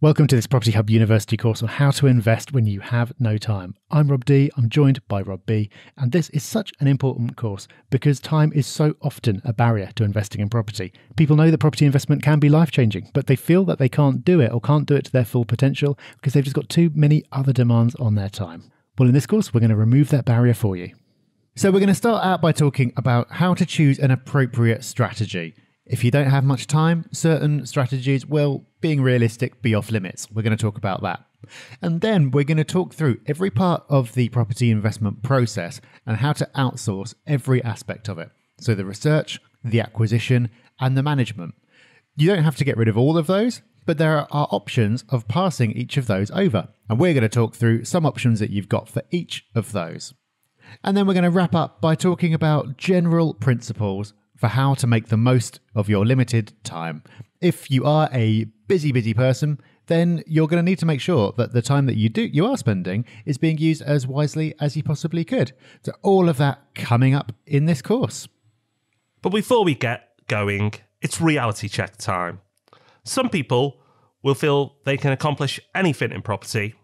Welcome to this Property Hub University course on how to invest when you have no time. I'm Rob D, I'm joined by Rob B, and this is such an important course because time is so often a barrier to investing in property. People know that property investment can be life changing, but they feel that they can't do it or can't do it to their full potential because they've just got too many other demands on their time. Well, in this course, we're going to remove that barrier for you. So, we're going to start out by talking about how to choose an appropriate strategy. If you don't have much time, certain strategies will, being realistic, be off limits. We're going to talk about that. And then we're going to talk through every part of the property investment process and how to outsource every aspect of it. So the research, the acquisition, and the management. You don't have to get rid of all of those, but there are options of passing each of those over. And we're going to talk through some options that you've got for each of those. And then we're going to wrap up by talking about general principles for how to make the most of your limited time. If you are a busy, busy person, then you're going to need to make sure that the time that you do you are spending is being used as wisely as you possibly could. So all of that coming up in this course. But before we get going, it's reality check time. Some people will feel they can accomplish anything in property,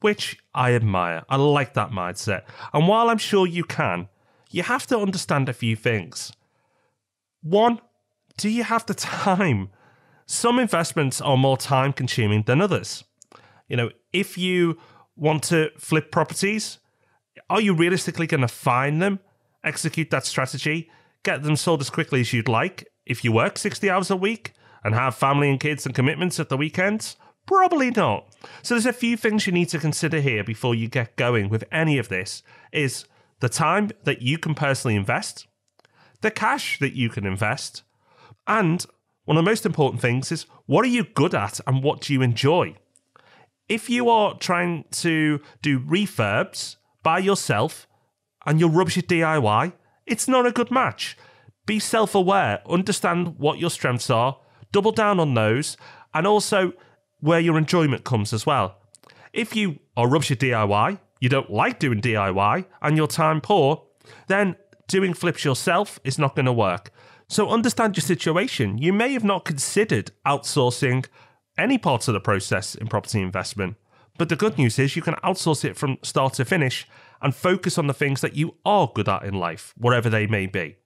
which I admire. I like that mindset. And while I'm sure you can, you have to understand a few things. One, do you have the time? Some investments are more time consuming than others. You know, if you want to flip properties, are you realistically going to find them, execute that strategy, get them sold as quickly as you'd like if you work 60 hours a week and have family and kids and commitments at the weekends? Probably not. So there's a few things you need to consider here before you get going with any of this is the time that you can personally invest, the cash that you can invest, and one of the most important things is what are you good at and what do you enjoy? If you are trying to do refurbs by yourself and you're rubbish at DIY, it's not a good match. Be self aware, understand what your strengths are, double down on those, and also where your enjoyment comes as well. If you are rubbish at DIY, you don't like doing DIY, and your time poor, then doing flips yourself is not going to work. So understand your situation. You may have not considered outsourcing any parts of the process in property investment, but the good news is you can outsource it from start to finish and focus on the things that you are good at in life, whatever they may be.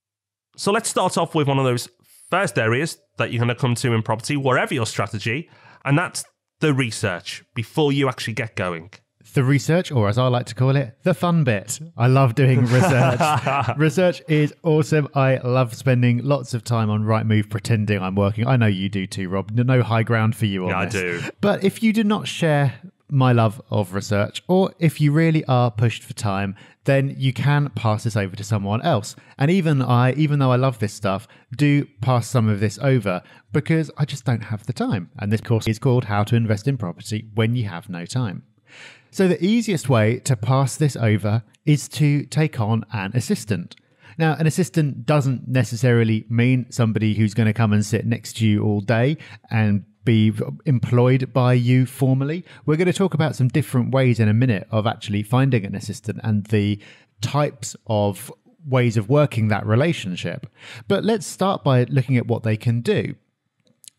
So let's start off with one of those first areas that you're going to come to in property, wherever your strategy, and that's the research before you actually get going the research, or as I like to call it, the fun bit. I love doing research. research is awesome. I love spending lots of time on Rightmove pretending I'm working. I know you do too, Rob. No high ground for you on yeah, this. I do. But if you do not share my love of research, or if you really are pushed for time, then you can pass this over to someone else. And even I, even though I love this stuff, do pass some of this over because I just don't have the time. And this course is called How to Invest in Property When You Have No Time. So, the easiest way to pass this over is to take on an assistant. Now, an assistant doesn't necessarily mean somebody who's going to come and sit next to you all day and be employed by you formally. We're going to talk about some different ways in a minute of actually finding an assistant and the types of ways of working that relationship. But let's start by looking at what they can do.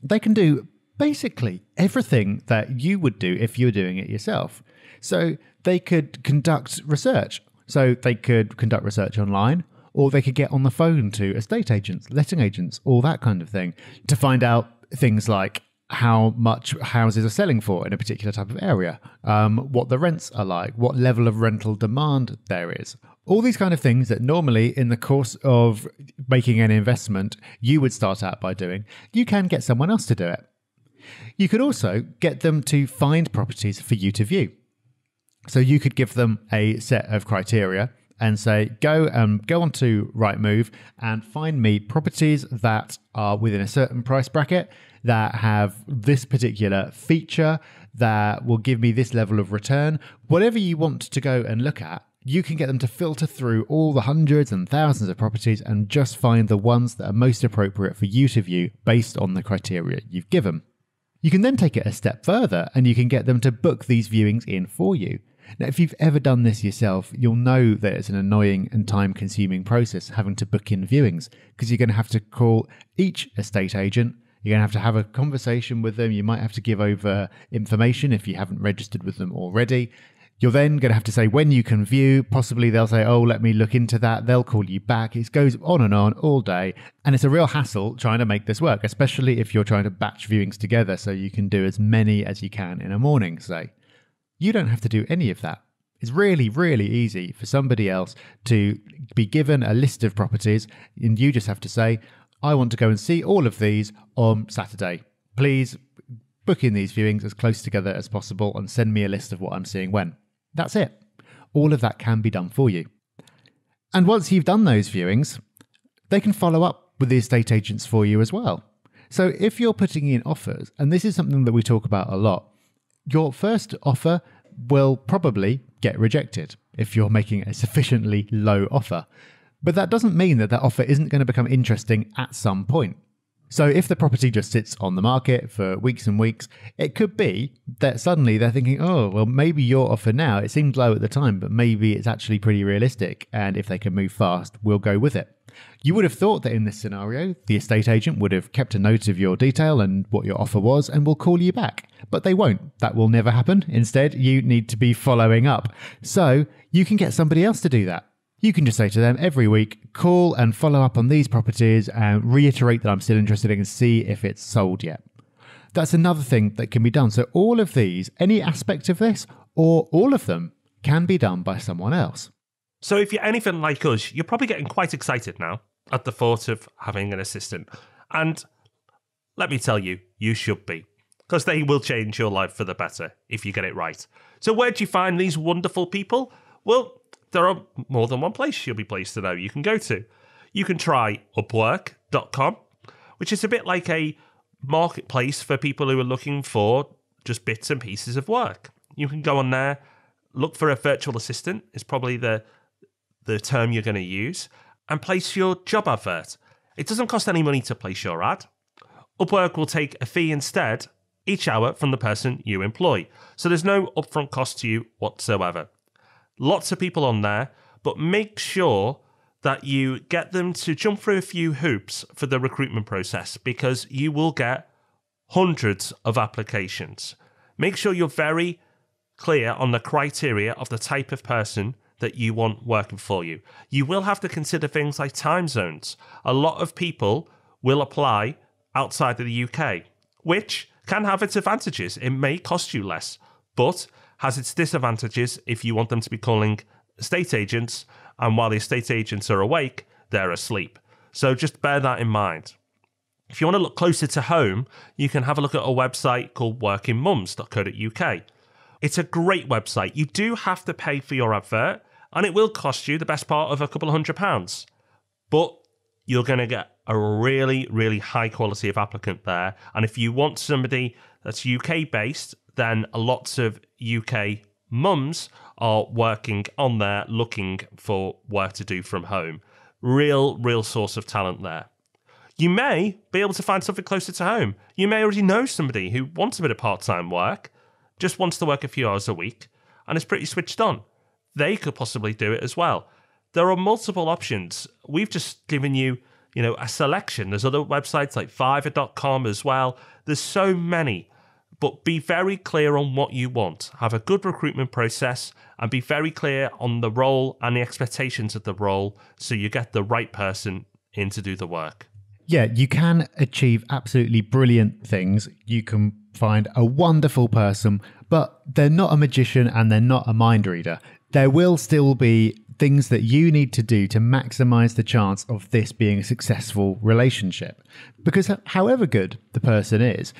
They can do basically everything that you would do if you were doing it yourself. So they could conduct research. So they could conduct research online, or they could get on the phone to estate agents, letting agents, all that kind of thing to find out things like how much houses are selling for in a particular type of area, um, what the rents are like, what level of rental demand there is. All these kind of things that normally, in the course of making an investment, you would start out by doing, you can get someone else to do it. You could also get them to find properties for you to view. So you could give them a set of criteria and say, go and um, go onto Rightmove and find me properties that are within a certain price bracket that have this particular feature that will give me this level of return. Whatever you want to go and look at, you can get them to filter through all the hundreds and thousands of properties and just find the ones that are most appropriate for you to view based on the criteria you've given. You can then take it a step further and you can get them to book these viewings in for you. Now, if you've ever done this yourself, you'll know that it's an annoying and time consuming process having to book in viewings because you're going to have to call each estate agent, You're going to have to have a conversation with them. You might have to give over information if you haven't registered with them already. You're then going to have to say when you can view. Possibly they'll say, oh, let me look into that. They'll call you back. It goes on and on all day. And it's a real hassle trying to make this work, especially if you're trying to batch viewings together so you can do as many as you can in a morning, say. You don't have to do any of that. It's really, really easy for somebody else to be given a list of properties, and you just have to say, I want to go and see all of these on Saturday. Please book in these viewings as close together as possible and send me a list of what I'm seeing when. That's it. All of that can be done for you. And once you've done those viewings, they can follow up with the estate agents for you as well. So if you're putting in offers, and this is something that we talk about a lot, your first offer will probably get rejected if you're making a sufficiently low offer. But that doesn't mean that that offer isn't going to become interesting at some point. So if the property just sits on the market for weeks and weeks, it could be that suddenly they're thinking, oh, well, maybe your offer now, it seemed low at the time, but maybe it's actually pretty realistic. And if they can move fast, we'll go with it. You would have thought that in this scenario, the estate agent would have kept a note of your detail and what your offer was and will call you back. But they won't. That will never happen. Instead, you need to be following up. So you can get somebody else to do that. You can just say to them every week, call and follow up on these properties and reiterate that I'm still interested and see if it's sold yet. That's another thing that can be done. So, all of these, any aspect of this, or all of them, can be done by someone else. So, if you're anything like us, you're probably getting quite excited now at the thought of having an assistant. And let me tell you, you should be, because they will change your life for the better if you get it right. So, where do you find these wonderful people? Well, there are more than one place you'll be pleased to know you can go to. You can try upwork.com, which is a bit like a marketplace for people who are looking for just bits and pieces of work. You can go on there, look for a virtual assistant, is probably the the term you're going to use, and place your job advert. It doesn't cost any money to place your ad. Upwork will take a fee instead each hour from the person you employ. So there's no upfront cost to you whatsoever lots of people on there, but make sure that you get them to jump through a few hoops for the recruitment process because you will get hundreds of applications. Make sure you're very clear on the criteria of the type of person that you want working for you. You will have to consider things like time zones. A lot of people will apply outside of the UK, which can have its advantages. It may cost you less, but has its disadvantages if you want them to be calling estate agents, and while the estate agents are awake, they're asleep. So just bear that in mind. If you want to look closer to home, you can have a look at a website called workingmums.co.uk. It's a great website. You do have to pay for your advert, and it will cost you the best part of a couple of hundred pounds. But you're going to get a really, really high quality of applicant there. And if you want somebody that's UK based then lots of UK mums are working on there looking for work to do from home. Real, real source of talent there. You may be able to find something closer to home. You may already know somebody who wants a bit of part time work, just wants to work a few hours a week, and is pretty switched on. They could possibly do it as well. There are multiple options. We've just given you, you know, a selection. There's other websites like Fiverr.com as well. There's so many but be very clear on what you want. Have a good recruitment process and be very clear on the role and the expectations of the role so you get the right person in to do the work. Yeah, you can achieve absolutely brilliant things. You can find a wonderful person, but they're not a magician and they're not a mind reader. There will still be things that you need to do to maximize the chance of this being a successful relationship. Because however good the person is,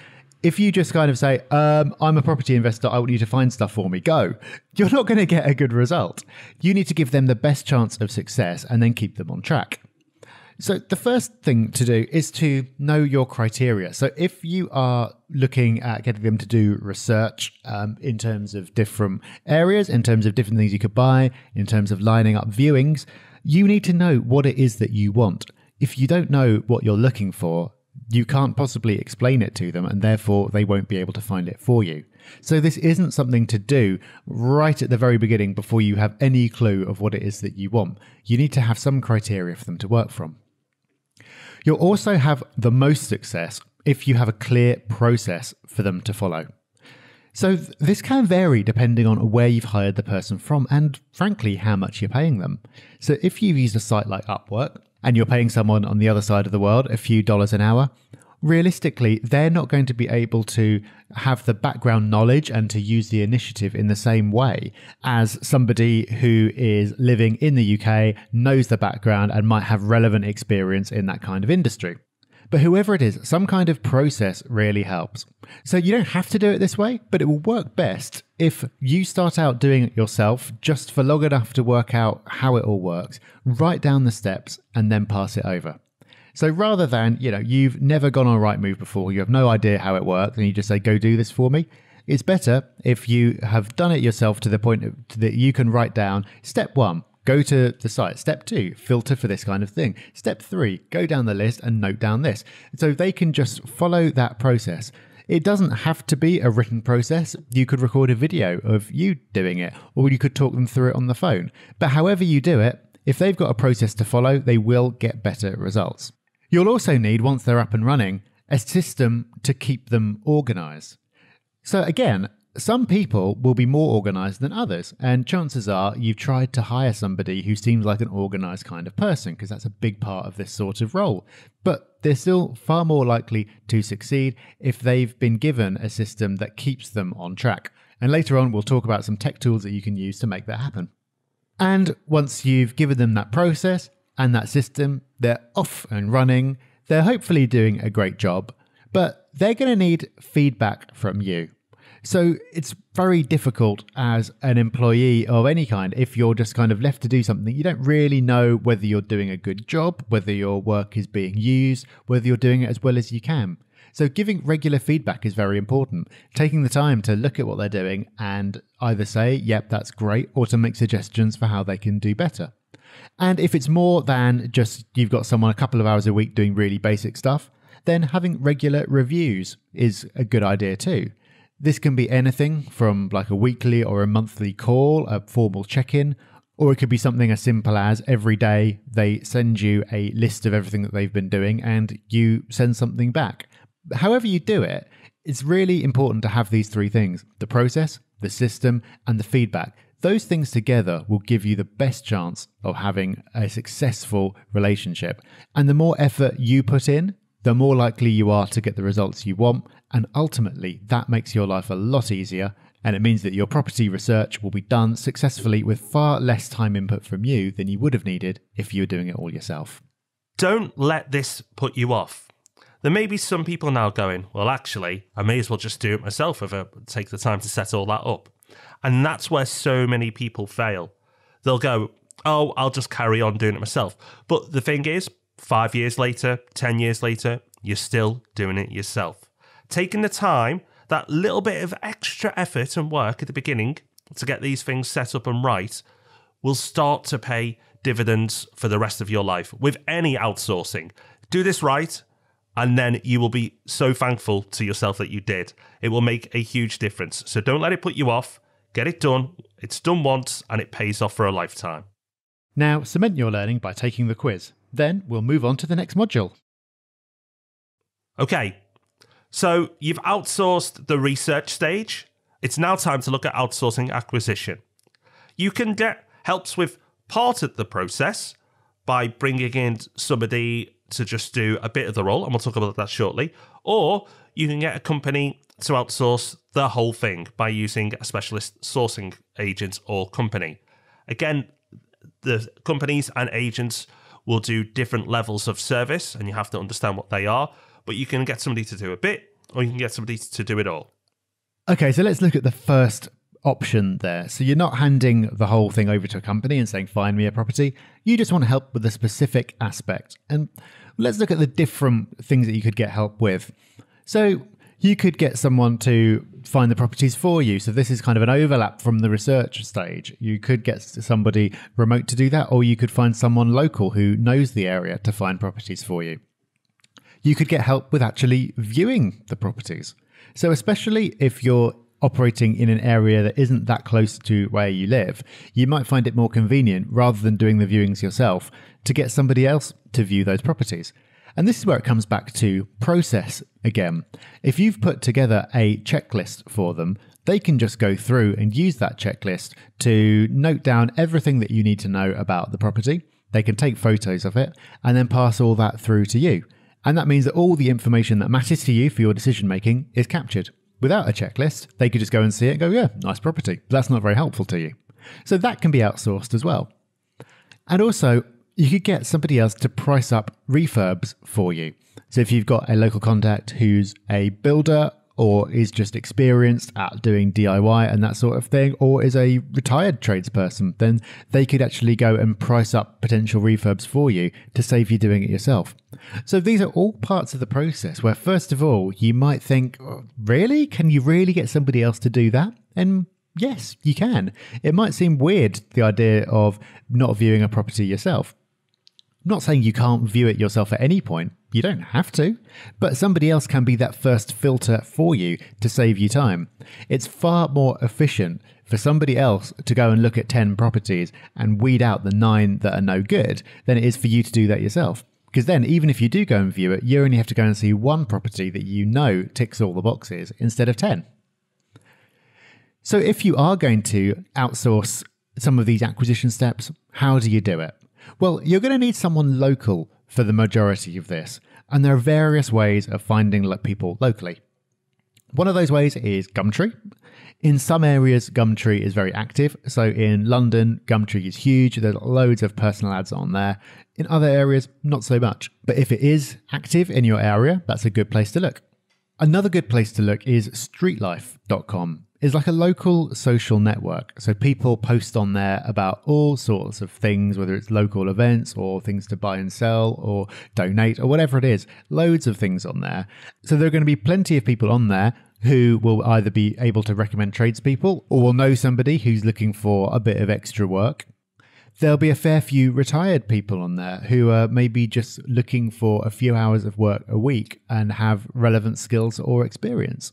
if you just kind of say, um, I'm a property investor, I want you to find stuff for me, go, you're not going to get a good result. You need to give them the best chance of success and then keep them on track. So, the first thing to do is to know your criteria. So, if you are looking at getting them to do research um, in terms of different areas, in terms of different things you could buy, in terms of lining up viewings, you need to know what it is that you want. If you don't know what you're looking for, you can't possibly explain it to them, and therefore they won't be able to find it for you. So, this isn't something to do right at the very beginning before you have any clue of what it is that you want. You need to have some criteria for them to work from. You'll also have the most success if you have a clear process for them to follow. So, th- this can vary depending on where you've hired the person from and, frankly, how much you're paying them. So, if you've used a site like Upwork and you're paying someone on the other side of the world a few dollars an hour, realistically, they're not going to be able to have the background knowledge and to use the initiative in the same way as somebody who is living in the UK, knows the background, and might have relevant experience in that kind of industry. But whoever it is, some kind of process really helps. So you don't have to do it this way, but it will work best if you start out doing it yourself just for long enough to work out how it all works, write down the steps, and then pass it over. So rather than, you know, you've never gone on Rightmove before, you have no idea how it works, and you just say, go do this for me. It's better if you have done it yourself to the point that you can write down step one, go to the site. Step two, filter for this kind of thing. Step three, go down the list and note down this. So they can just follow that process. It doesn't have to be a written process. You could record a video of you doing it, or you could talk them through it on the phone. But however you do it, if they've got a process to follow, they will get better results. You'll also need, once they're up and running, a system to keep them organized. So, again, some people will be more organized than others, and chances are you've tried to hire somebody who seems like an organized kind of person, because that's a big part of this sort of role. But they're still far more likely to succeed if they've been given a system that keeps them on track. And later on, we'll talk about some tech tools that you can use to make that happen. And once you've given them that process, and that system, they're off and running. They're hopefully doing a great job, but they're going to need feedback from you. So it's very difficult as an employee of any kind if you're just kind of left to do something. You don't really know whether you're doing a good job, whether your work is being used, whether you're doing it as well as you can. So giving regular feedback is very important. Taking the time to look at what they're doing and either say, yep, that's great, or to make suggestions for how they can do better. And if it's more than just you've got someone a couple of hours a week doing really basic stuff, then having regular reviews is a good idea too. This can be anything from like a weekly or a monthly call, a formal check in, or it could be something as simple as every day they send you a list of everything that they've been doing and you send something back. However, you do it, it's really important to have these three things the process, the system, and the feedback those things together will give you the best chance of having a successful relationship. And the more effort you put in, the more likely you are to get the results you want. And ultimately, that makes your life a lot easier. And it means that your property research will be done successfully with far less time input from you than you would have needed if you were doing it all yourself. Don't let this put you off. There may be some people now going, well, actually, I may as well just do it myself if I take the time to set all that up. And that's where so many people fail. They'll go, oh, I'll just carry on doing it myself. But the thing is, five years later, 10 years later, you're still doing it yourself. Taking the time, that little bit of extra effort and work at the beginning to get these things set up and right will start to pay dividends for the rest of your life with any outsourcing. Do this right, and then you will be so thankful to yourself that you did. It will make a huge difference. So don't let it put you off. Get it done. It's done once and it pays off for a lifetime. Now, cement your learning by taking the quiz. Then we'll move on to the next module. Okay, so you've outsourced the research stage. It's now time to look at outsourcing acquisition. You can get helps with part of the process by bringing in somebody to just do a bit of the role, and we'll talk about that shortly. Or you can get a company to outsource the whole thing by using a specialist sourcing agent or company. Again, the companies and agents will do different levels of service, and you have to understand what they are. But you can get somebody to do a bit, or you can get somebody to do it all. Okay, so let's look at the first option there. So you're not handing the whole thing over to a company and saying, find me a property. You just want to help with a specific aspect. And let's look at the different things that you could get help with. So you could get someone to find the properties for you. So this is kind of an overlap from the research stage. You could get somebody remote to do that, or you could find someone local who knows the area to find properties for you. You could get help with actually viewing the properties. So especially if you're operating in an area that isn't that close to where you live, you might find it more convenient rather than doing the viewings yourself to get somebody else to view those properties. And this is where it comes back to process again. If you've put together a checklist for them, they can just go through and use that checklist to note down everything that you need to know about the property. They can take photos of it and then pass all that through to you. And that means that all the information that matters to you for your decision making is captured. Without a checklist, they could just go and see it and go, yeah, nice property. But that's not very helpful to you. So that can be outsourced as well. And also, you could get somebody else to price up refurbs for you. So if you've got a local contact who's a builder or is just experienced at doing DIY and that sort of thing, or is a retired tradesperson, then they could actually go and price up potential refurbs for you to save you doing it yourself. So these are all parts of the process where, first of all, you might think, oh, really? Can you really get somebody else to do that? And yes, you can. It might seem weird, the idea of not viewing a property yourself. I'm not saying you can't view it yourself at any point. You don't have to, but somebody else can be that first filter for you to save you time. It's far more efficient for somebody else to go and look at 10 properties and weed out the nine that are no good than it is for you to do that yourself. Because then, even if you do go and view it, you only have to go and see one property that you know ticks all the boxes instead of 10. So, if you are going to outsource some of these acquisition steps, how do you do it? Well, you're going to need someone local for the majority of this, and there are various ways of finding people locally. One of those ways is Gumtree. In some areas, Gumtree is very active. So in London, Gumtree is huge. There's loads of personal ads on there. In other areas, not so much. But if it is active in your area, that's a good place to look. Another good place to look is streetlife.com is like a local social network. So people post on there about all sorts of things, whether it's local events or things to buy and sell or donate or whatever it is. Loads of things on there. So there are going to be plenty of people on there who will either be able to recommend tradespeople or will know somebody who's looking for a bit of extra work. There'll be a fair few retired people on there who are maybe just looking for a few hours of work a week and have relevant skills or experience.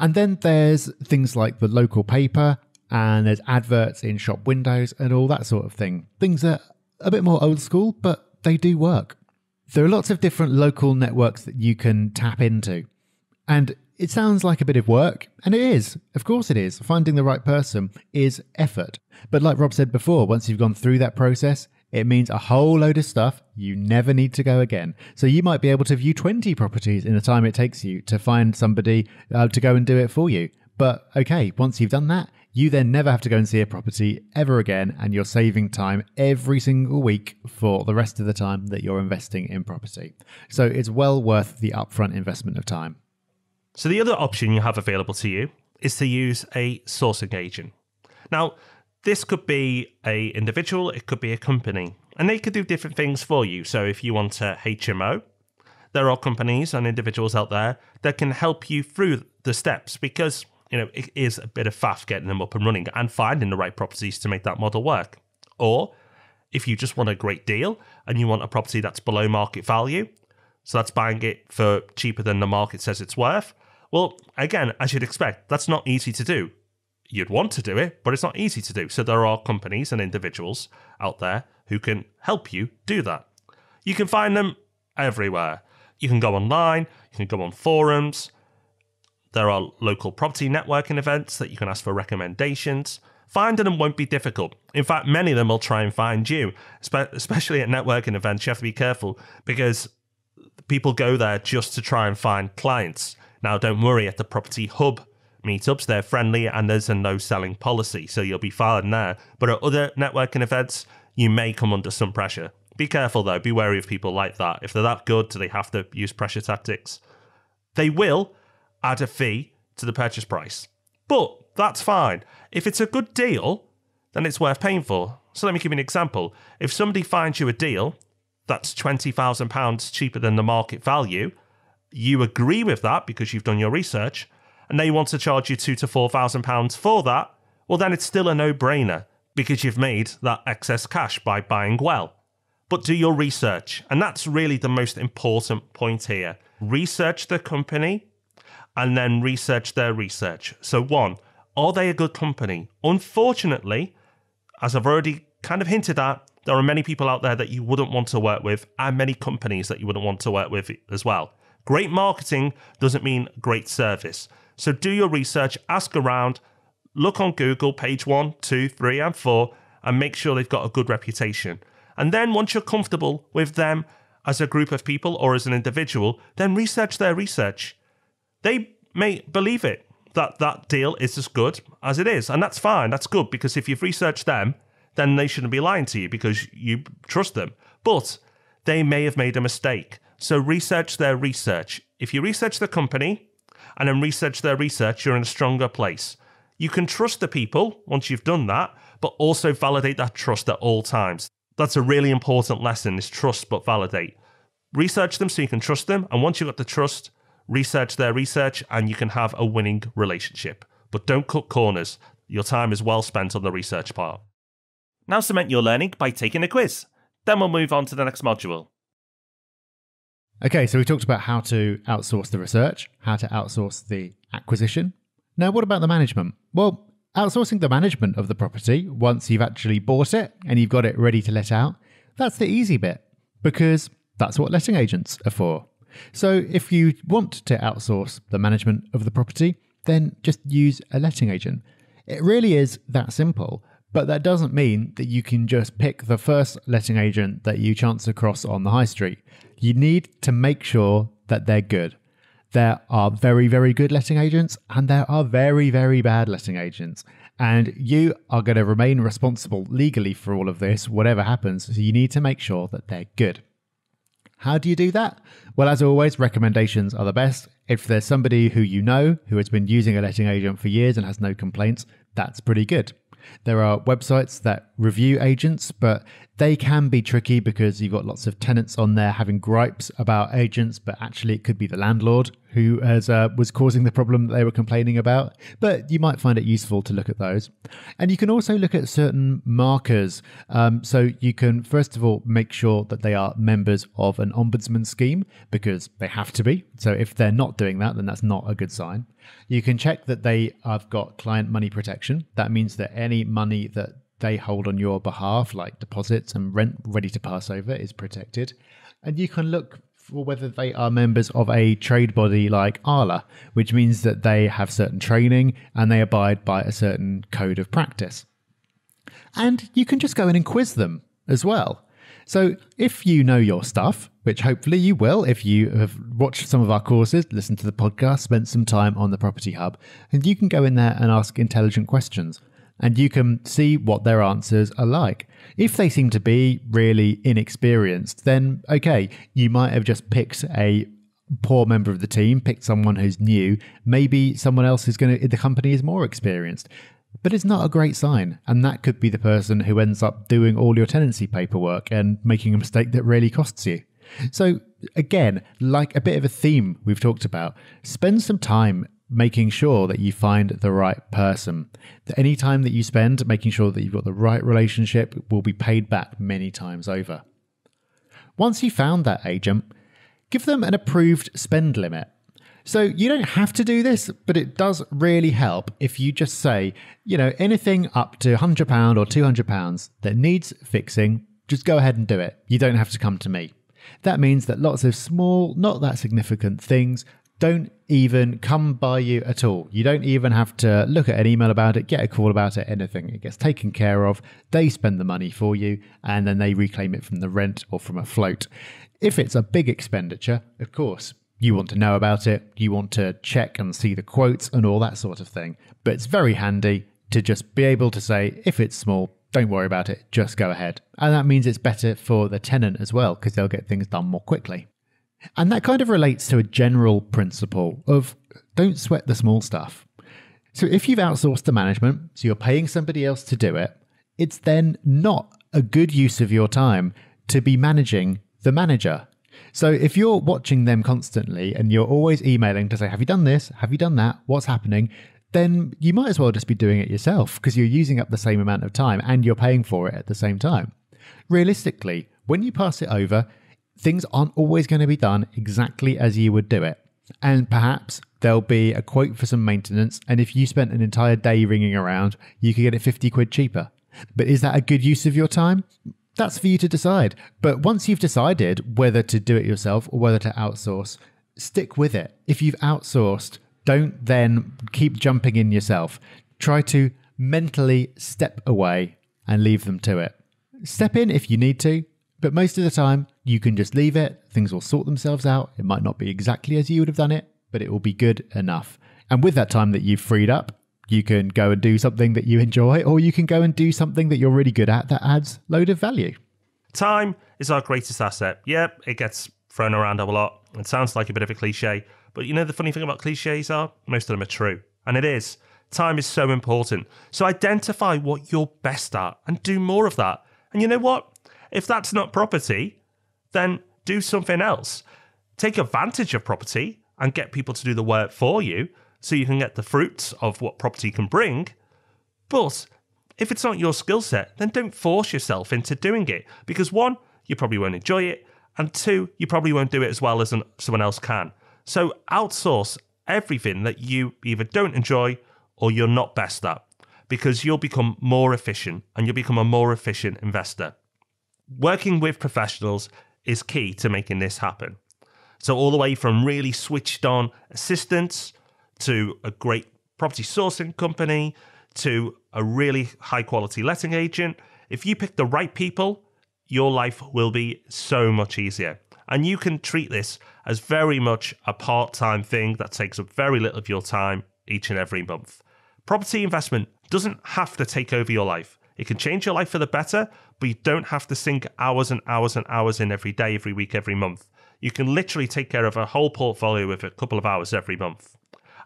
And then there's things like the local paper, and there's adverts in shop windows and all that sort of thing. Things that are a bit more old school, but they do work. There are lots of different local networks that you can tap into. And it sounds like a bit of work, and it is. Of course, it is. Finding the right person is effort. But like Rob said before, once you've gone through that process, it means a whole load of stuff you never need to go again. So you might be able to view 20 properties in the time it takes you to find somebody uh, to go and do it for you. But okay, once you've done that, you then never have to go and see a property ever again, and you're saving time every single week for the rest of the time that you're investing in property. So it's well worth the upfront investment of time. So the other option you have available to you is to use a sourcing agent. Now, this could be a individual, it could be a company, and they could do different things for you. So if you want a HMO, there are companies and individuals out there that can help you through the steps because you know it is a bit of faff getting them up and running and finding the right properties to make that model work. Or if you just want a great deal and you want a property that's below market value, so that's buying it for cheaper than the market says it's worth. Well, again, as you'd expect, that's not easy to do you'd want to do it, but it's not easy to do. So there are companies and individuals out there who can help you do that. You can find them everywhere. You can go online, you can go on forums. There are local property networking events that you can ask for recommendations. Finding them won't be difficult. In fact, many of them will try and find you, especially at networking events. You have to be careful because people go there just to try and find clients. Now, don't worry, at the Property Hub meetups. They're friendly and there's a no selling policy, so you'll be fine there. But at other networking events, you may come under some pressure. Be careful though, be wary of people like that. If they're that good, do they have to use pressure tactics? They will add a fee to the purchase price. But that's fine. If it's a good deal, then it's worth paying for. So let me give you an example. If somebody finds you a deal that's £20,000 cheaper than the market value, you agree with that because you've done your research, and they want to charge you two to four thousand pounds for that, well then it's still a no-brainer because you've made that excess cash by buying well. But do your research, and that's really the most important point here. Research the company and then research their research. So one, are they a good company? Unfortunately, as I've already kind of hinted at, There are many people out there that you wouldn't want to work with, and many companies that you wouldn't want to work with as well. Great marketing doesn't mean great service. So do your research, ask around, look on Google, page one, two, three, and four, and make sure they've got a good reputation. And then once you're comfortable with them as a group of people or as an individual, then research their research. They may believe it that that deal is as good as it is, and that's fine. That's good because if you've researched them, then they shouldn't be lying to you because you trust them. But they may have made a mistake. So research their research. If you research the company and then research their research, you're in a stronger place. You can trust the people once you've done that, but also validate that trust at all times. That's a really important lesson is trust but validate. Research them so you can trust them, and once you've got the trust, research their research and you can have a winning relationship. But don't cut corners. Your time is well spent on the research part. Now cement your learning by taking a quiz. Then we'll move on to the next module. Okay, so we talked about how to outsource the research, how to outsource the acquisition. Now, what about the management? Well, outsourcing the management of the property once you've actually bought it and you've got it ready to let out, that's the easy bit because that's what letting agents are for. So, if you want to outsource the management of the property, then just use a letting agent. It really is that simple. But that doesn't mean that you can just pick the first letting agent that you chance across on the high street. You need to make sure that they're good. There are very, very good letting agents and there are very, very bad letting agents. And you are going to remain responsible legally for all of this, whatever happens. So you need to make sure that they're good. How do you do that? Well, as always, recommendations are the best. If there's somebody who you know who has been using a letting agent for years and has no complaints, that's pretty good. There are websites that review agents, but they can be tricky because you've got lots of tenants on there having gripes about agents, but actually it could be the landlord who has, uh, was causing the problem that they were complaining about. But you might find it useful to look at those. And you can also look at certain markers. Um, so you can, first of all, make sure that they are members of an ombudsman scheme because they have to be. So if they're not doing that, then that's not a good sign. You can check that they have got client money protection. That means that any money that they hold on your behalf, like deposits and rent ready to pass over, is protected. And you can look for whether they are members of a trade body like ALA, which means that they have certain training and they abide by a certain code of practice. And you can just go in and quiz them as well. So if you know your stuff, which hopefully you will if you have watched some of our courses, listened to the podcast, spent some time on the Property Hub, and you can go in there and ask intelligent questions and you can see what their answers are like. If they seem to be really inexperienced, then okay, you might have just picked a poor member of the team, picked someone who's new. Maybe someone else is going to, the company is more experienced. But it's not a great sign, and that could be the person who ends up doing all your tenancy paperwork and making a mistake that really costs you. So, again, like a bit of a theme we've talked about, spend some time making sure that you find the right person. Any time that you spend making sure that you've got the right relationship will be paid back many times over. Once you've found that agent, give them an approved spend limit. So you don't have to do this, but it does really help if you just say, you know, anything up to £100 or £200 that needs fixing, just go ahead and do it. You don't have to come to me. That means that lots of small, not that significant things don't even come by you at all. You don't even have to look at an email about it, get a call about it, anything. It gets taken care of. They spend the money for you and then they reclaim it from the rent or from a float. If it's a big expenditure, of course, you want to know about it, you want to check and see the quotes and all that sort of thing. But it's very handy to just be able to say, if it's small, don't worry about it, just go ahead. And that means it's better for the tenant as well because they'll get things done more quickly. And that kind of relates to a general principle of don't sweat the small stuff. So if you've outsourced the management, so you're paying somebody else to do it, it's then not a good use of your time to be managing the manager. So if you're watching them constantly and you're always emailing to say, Have you done this? Have you done that? What's happening? Then you might as well just be doing it yourself because you're using up the same amount of time and you're paying for it at the same time. Realistically, when you pass it over, things aren't always going to be done exactly as you would do it. And perhaps there'll be a quote for some maintenance, and if you spent an entire day ringing around, you could get it 50 quid cheaper. But is that a good use of your time? That's for you to decide. But once you've decided whether to do it yourself or whether to outsource, stick with it. If you've outsourced, don't then keep jumping in yourself. Try to mentally step away and leave them to it. Step in if you need to, but most of the time you can just leave it. Things will sort themselves out. It might not be exactly as you would have done it, but it will be good enough. And with that time that you've freed up, you can go and do something that you enjoy, or you can go and do something that you're really good at that adds load of value. Time is our greatest asset. Yep, it gets thrown around a lot. It sounds like a bit of a cliche, but you know the funny thing about cliches are most of them are true. And it is. Time is so important. So identify what you're best at and do more of that. And you know what? If that's not property, then do something else. Take advantage of property and get people to do the work for you so you can get the fruits of what property can bring. But if it's not your skill set, then don't force yourself into doing it because one, you probably won't enjoy it, and two, you probably won't do it as well as someone else can. So outsource everything that you either don't enjoy or you're not best at because you'll become more efficient and you'll become a more efficient investor. Working with professionals is key to making this happen. So, all the way from really switched on assistants to a great property sourcing company to a really high quality letting agent, if you pick the right people, your life will be so much easier. And you can treat this as very much a part time thing that takes up very little of your time each and every month. Property investment doesn't have to take over your life. It can change your life for the better, but you don't have to sink hours and hours and hours in every day, every week, every month. You can literally take care of a whole portfolio with a couple of hours every month.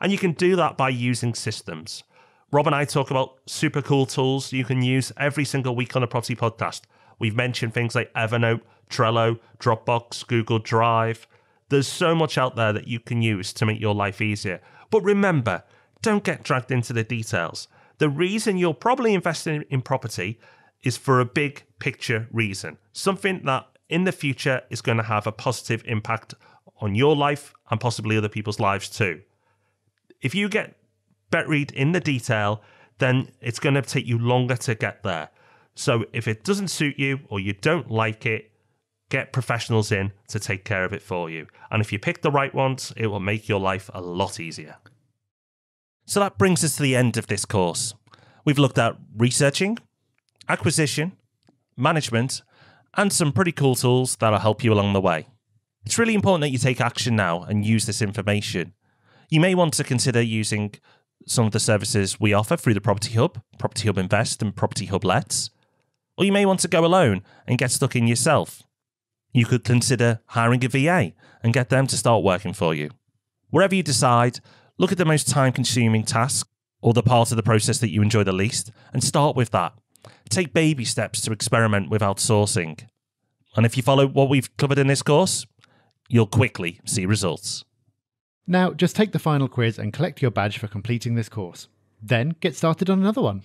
And you can do that by using systems. Rob and I talk about super cool tools you can use every single week on a property podcast. We've mentioned things like Evernote, Trello, Dropbox, Google Drive. There's so much out there that you can use to make your life easier. But remember, don't get dragged into the details. The reason you're probably investing in property is for a big picture reason, something that in the future is going to have a positive impact on your life and possibly other people's lives too. If you get buried in the detail, then it's going to take you longer to get there. So if it doesn't suit you or you don't like it, get professionals in to take care of it for you. And if you pick the right ones, it will make your life a lot easier. So that brings us to the end of this course. We've looked at researching, acquisition, management, and some pretty cool tools that'll help you along the way. It's really important that you take action now and use this information. You may want to consider using some of the services we offer through the Property Hub, Property Hub Invest, and Property Hub Lets. Or you may want to go alone and get stuck in yourself. You could consider hiring a VA and get them to start working for you. Wherever you decide, look at the most time consuming task or the part of the process that you enjoy the least and start with that. Take baby steps to experiment with outsourcing. And if you follow what we've covered in this course, you'll quickly see results. Now, just take the final quiz and collect your badge for completing this course. Then get started on another one.